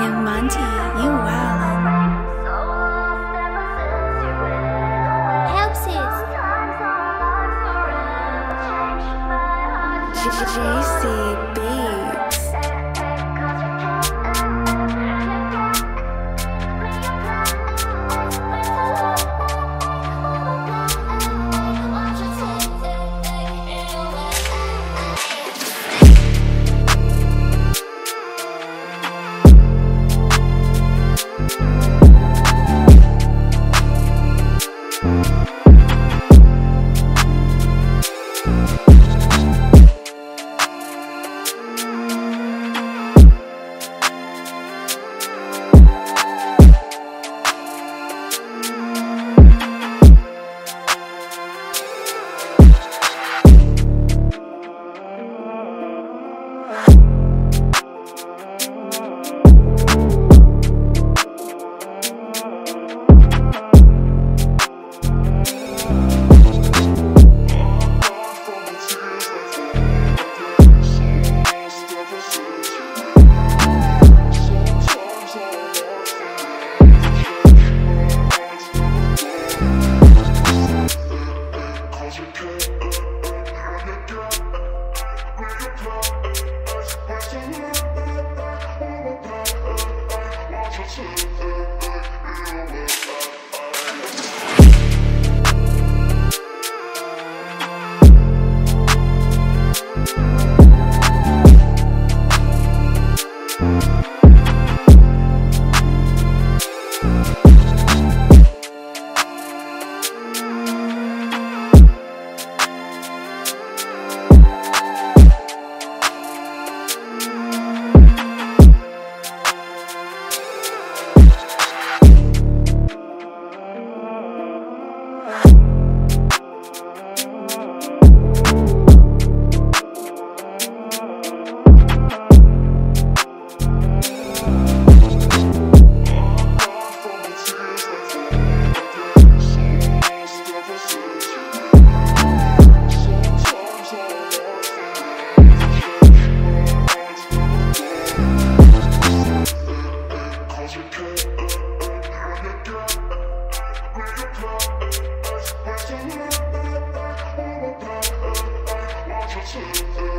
Yeah, Monty, you wildin'. Help sis. JC Watch 是，是。